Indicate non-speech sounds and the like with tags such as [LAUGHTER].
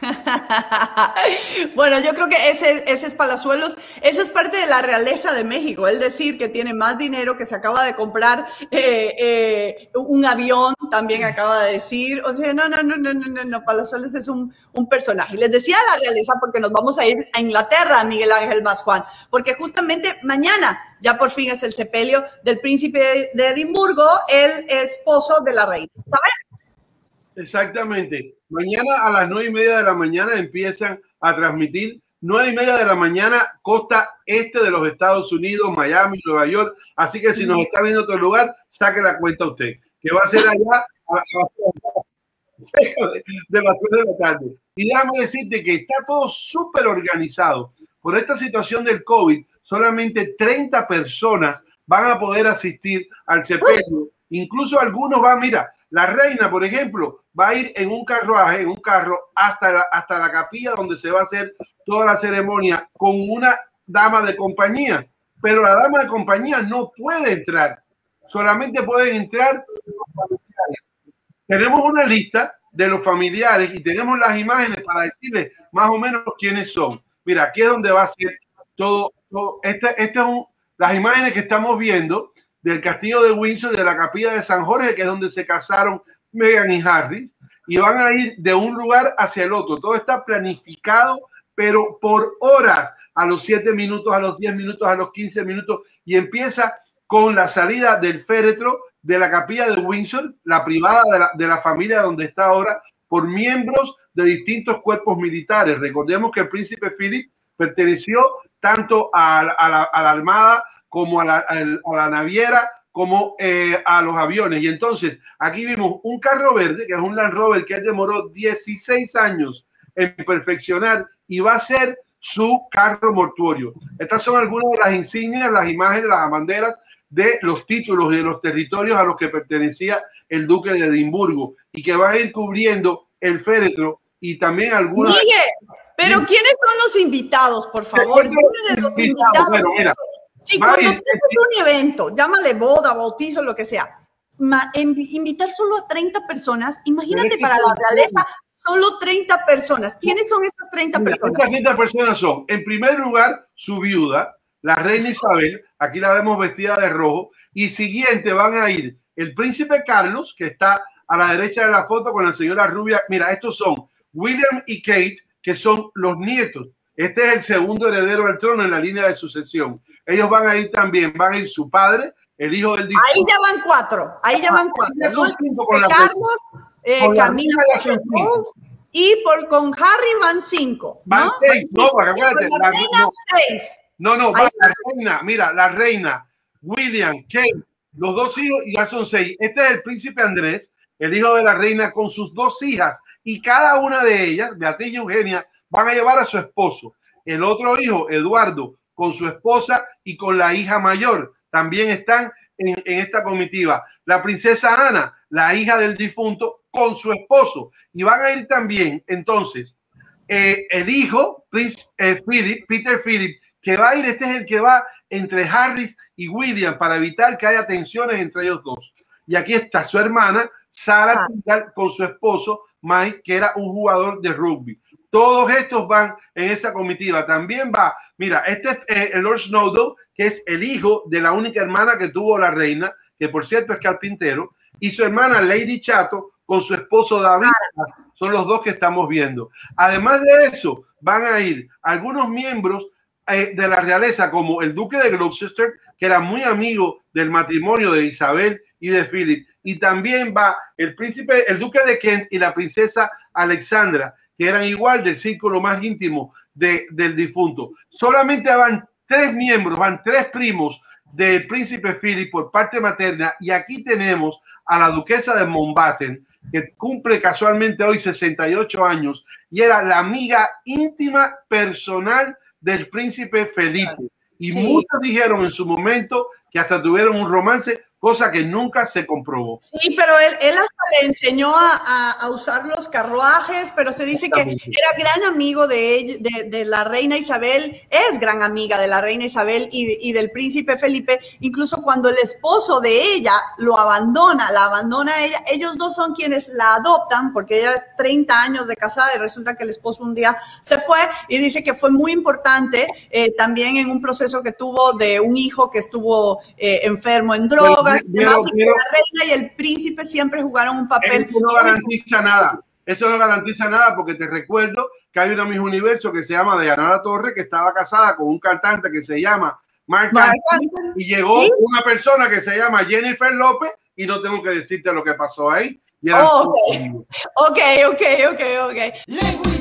[LAUGHS] bueno, yo creo que ese, es Palazuelos, eso es parte de la realeza de México, el decir que tiene más dinero, que se acaba de comprar eh, eh, un avión, también acaba de decir, o sea, no, no, no, no, no, no, Palazuelos es un, personaje. Les decía la realeza porque nos vamos a ir a Inglaterra, Miguel Ángel Más Juan, porque justamente mañana ya por fin es el sepelio del príncipe de Edimburgo, el esposo de la reina. ¿Sabes? Exactamente. Mañana a las nueve y media de la mañana empiezan a transmitir nueve y media de la mañana, costa este de los Estados Unidos, Miami, Nueva York. Así que si nos está viendo otro lugar, saque la cuenta usted, que va a ser allá [LAUGHS] de las de la tarde. Y déjame decirte que está todo súper organizado. Por esta situación del COVID, solamente 30 personas van a poder asistir al sepelio. Incluso algunos van, mira, la reina, por ejemplo, va a ir en un carruaje, en un carro, hasta la, hasta la capilla donde se va a hacer toda la ceremonia con una dama de compañía. Pero la dama de compañía no puede entrar. Solamente pueden entrar los familiares. Tenemos una lista de los familiares y tenemos las imágenes para decirles más o menos quiénes son. Mira, aquí es donde va a ser todo. Este, este es las imágenes que estamos viendo del castillo de Windsor, de la capilla de San Jorge, que es donde se casaron Meghan y Harry, y van a ir de un lugar hacia el otro. Todo está planificado, pero por horas, a los 7 minutos, a los 10 minutos, a los 15 minutos, y empieza con la salida del féretro de la capilla de Windsor, la privada de la, de la familia donde está ahora, por miembros de distintos cuerpos militares. Recordemos que el príncipe Philip perteneció tanto a, la, a la Armada como a la, a la naviera, como eh, a los aviones. Y entonces aquí vimos un carro verde, que es un Land Rover que demoró 16 años en perfeccionar y va a ser su carro mortuorio. Estas son algunas de las insignias, las imágenes, las banderas de los títulos y de los territorios a los que pertenecía el duque de Edimburgo y que van a ir cubriendo el féretro y también algunas... pero ¿quiénes son los invitados, por favor? de los invitados? Bueno, mira, Sí, cuando tú haces un evento, llámale boda, bautizo, lo que sea, invitar solo a 30 personas, imagínate para la realeza, solo 30 personas. ¿Quiénes son esas 30 personas? Estas 30 personas son, en primer lugar, su viuda, la reina Isabel, aquí la vemos vestida de rojo, y siguiente van a ir el príncipe Carlos, que está a la derecha de la foto con la señora rubia. Mira, estos son William y Kate, que son los nietos. Este es el segundo heredero del trono en la línea de sucesión. Ellos van a ir también, van a ir su padre, el hijo del difunto. Ahí ya van cuatro, ahí ya van cuatro. Carlos, eh, Camila y por, con Harry van cinco. Van seis, no, acuérdate. La, reina no, seis. No, no, va la reina, mira, la reina, William, Kate, los dos hijos y ya son seis. Este es el príncipe Andrés, el hijo de la reina, con sus dos hijas y cada una de ellas, Beatriz y Eugenia, van a llevar a su esposo. El otro hijo, Eduardo, con su esposa y con la hija mayor. También están en, esta comitiva. La princesa Ana, la hija del difunto, con su esposo. Y van a ir también, entonces, eh, el hijo, Prince, eh, Philip, Peter Philip, que va a ir, este es el que va entre Harris y William para evitar que haya tensiones entre ellos dos. Y aquí está su hermana, Sarah, con su esposo, Mike, que era un jugador de rugby. Todos estos van en esa comitiva. También va, mira, este es eh, el Lord Snowdon, que es el hijo de la única hermana que tuvo la reina, que por cierto es carpintero, y su hermana Lady Chato con su esposo David. Son los dos que estamos viendo. Además de eso, van a ir algunos miembros eh, de la realeza, como el duque de Gloucester, que era muy amigo del matrimonio de Isabel y de Philip. Y también va el príncipe, el duque de Kent y la princesa Alexandra, que eran igual del círculo más íntimo de, del difunto. Solamente van tres miembros, van tres primos del príncipe Philip por parte materna y aquí tenemos a la duquesa de Mountbatten, que cumple casualmente hoy 68 años y era la amiga íntima personal del príncipe Felipe. Y muchos dijeron en su momento que hasta tuvieron un romance cosa que nunca se comprobó. Sí, pero él, él hasta le enseñó a, a, usar los carruajes, pero se dice que era gran amigo de, de, de, la reina Isabel, es gran amiga de la reina Isabel y, y, del príncipe Felipe, incluso cuando el esposo de ella lo abandona, la abandona a ella, ellos dos son quienes la adoptan, porque ella es 30 años de casada y resulta que el esposo un día se fue y dice que fue muy importante eh, también en un proceso que tuvo de un hijo que estuvo eh, enfermo en drogas la reina y el príncipe siempre jugaron un papel. Eso no garantiza nada. Eso no garantiza nada porque te recuerdo que hay una misma universo que se llama Diana Torre que estaba casada con un cantante que se llama Mark, y llegó una persona que se llama Jennifer López y no tengo que decirte lo que pasó ahí. Oh, [LAUGHS] ok, ok, ok, ok.